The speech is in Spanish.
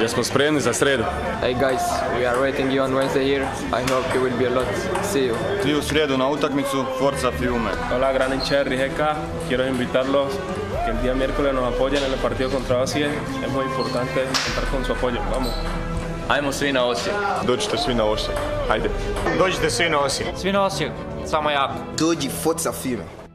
Jesmo spremni za sredu. Hey guys, we are waiting you on Wednesday here. I hope you will be a lot. See you. Svi u srijedu na utakmicu Forza Fiume. Hola, gran hincha de Rijeka. Quiero invitarlos que el día miércoles nos apoyen en el partido contra Osije. Es muy importante contar con su apoyo. Vamos. Ajmo svi na Osijek. Dođite svi na Osijek. Hajde. Dođite svi na Osijek. Svi na Osijek, samo jako. Dođi Forza Fiume.